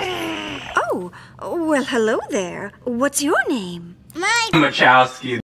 Oh, well, hello there. What's your name? Mike. Machowski.